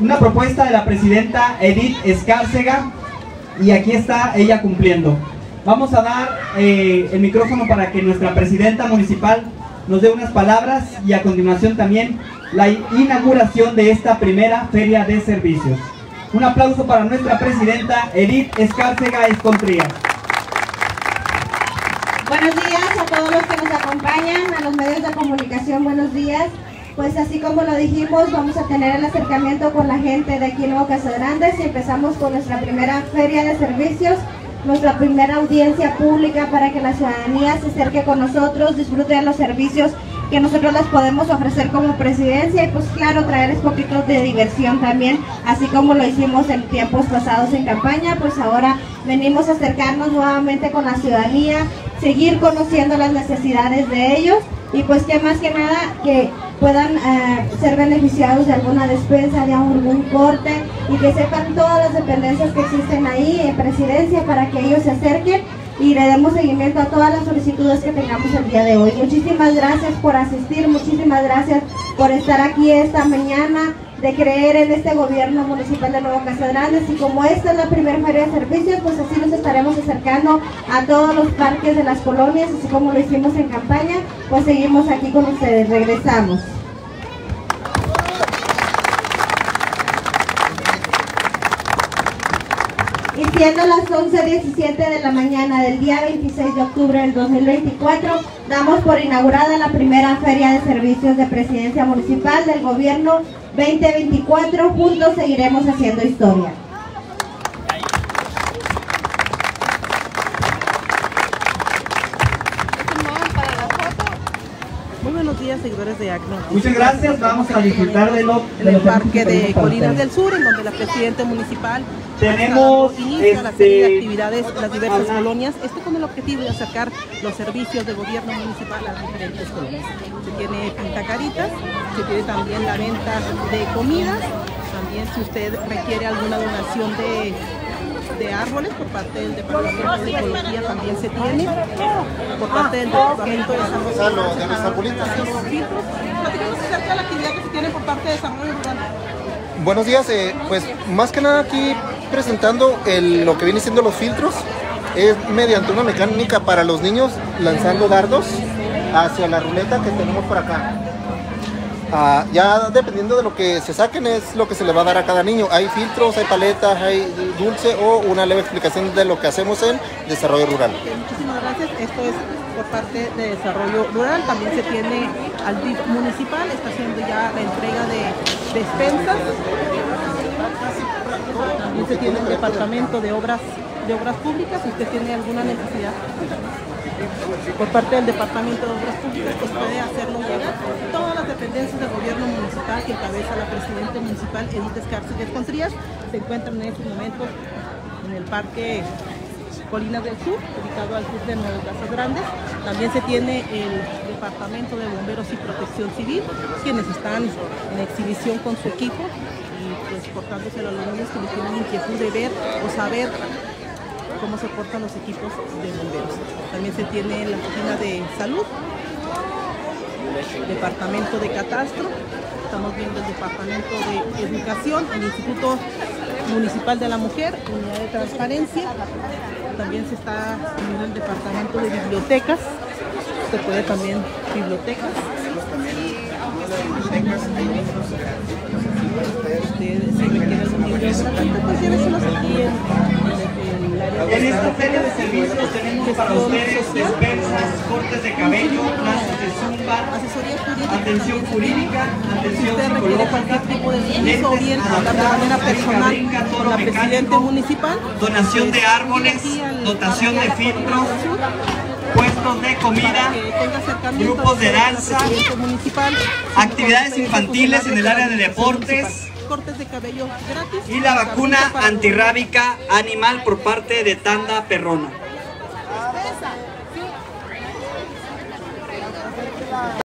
una propuesta de la presidenta Edith Escárcega y aquí está ella cumpliendo. Vamos a dar eh, el micrófono para que nuestra presidenta municipal nos dé unas palabras y a continuación también la inauguración de esta primera feria de servicios. Un aplauso para nuestra presidenta Edith Escárcega Escontría. Buenos días a todos los que nos acompañan, a los medios de comunicación, buenos días. Pues así como lo dijimos, vamos a tener el acercamiento con la gente de aquí en Nuevo Casa Grandes y empezamos con nuestra primera feria de servicios, nuestra primera audiencia pública para que la ciudadanía se acerque con nosotros, disfrute de los servicios que nosotros les podemos ofrecer como presidencia y pues claro, traerles poquitos de diversión también, así como lo hicimos en tiempos pasados en campaña, pues ahora venimos a acercarnos nuevamente con la ciudadanía, seguir conociendo las necesidades de ellos y pues que más que nada que puedan eh, ser beneficiados de alguna despensa, de algún corte y que sepan todas las dependencias que existen ahí en presidencia para que ellos se acerquen y le demos seguimiento a todas las solicitudes que tengamos el día de hoy. Muchísimas gracias por asistir, muchísimas gracias por estar aquí esta mañana, de creer en este gobierno municipal de Nuevo Grandes y como esta es la primera feria de servicios, pues así nos estaremos acercando a todos los parques de las colonias, así como lo hicimos en campaña, pues seguimos aquí con ustedes, regresamos. Y siendo las 11.17 de la mañana del día 26 de octubre del 2024, damos por inaugurada la primera Feria de Servicios de Presidencia Municipal del Gobierno 2024. Juntos seguiremos haciendo historia. Buenos días, seguidores de ACNO. Muchas gracias, vamos a disfrutar de lo En el parque de Colinas del Sur, en donde la presidenta municipal Tenemos, ha dado inicio a la serie de este, actividades en las diversas colonias, esto con el objetivo de acercar los servicios de gobierno municipal a las diferentes colonias. Se tiene pintacaritas, se tiene también la venta de comidas, también si usted requiere alguna donación de de árboles por parte del Departamento de Ecología también se tiene, por parte del Departamento de Desarrollo acerca de la actividad que se tiene por parte de Desarrollo Rural. Buenos días, eh, pues más que nada aquí presentando el- lo que viene siendo los filtros. Es mediante una mecánica para los niños lanzando dardos hacia la ruleta que tenemos por acá. Ah, ya dependiendo de lo que se saquen es lo que se le va a dar a cada niño. Hay filtros, hay paletas, hay dulce o una leve explicación de lo que hacemos en desarrollo rural. Muchísimas gracias. Esto es por parte de Desarrollo Rural. También se tiene al DIF municipal, está haciendo ya la entrega de despensas. También se tiene el Departamento de Obras de Obras Públicas. Si usted tiene alguna necesidad por parte del Departamento de Obras Públicas, pues puede hacerlo llegar. Todas las dependencias del gobierno municipal que encabeza la presidenta municipal Edith Escárcega Contrías se encuentran en estos momentos en el parque Colinas del Sur, ubicado al sur de Nuevas Casas Grandes. También se tiene el Departamento de Bomberos y Protección Civil, quienes están en exhibición con su equipo y pues portándose a los niños que les tienen inquietud de ver o saber cómo se portan los equipos de bomberos. También se tiene la oficina de salud, departamento de catastro, estamos viendo el departamento de educación, el Instituto Municipal de la Mujer, unidad de transparencia, también se está viendo el departamento de bibliotecas, se puede también bibliotecas. Ustedes, si requieren algún esta de servicios tenemos para ustedes despensas, cortes de cabello, clases de zumba, asesoría jurídica. atención jurídica, atención psicológica, tipo de servicio o bien hablar de manera personal con la presidenta municipal, donación de pues, árboles, dotación de filtros, puestos de comida, grupos de danza, actividades infantiles en el área de deportes. Cortes de cabello gratis y la vacuna antirrábica animal por parte de Tanda Perrona.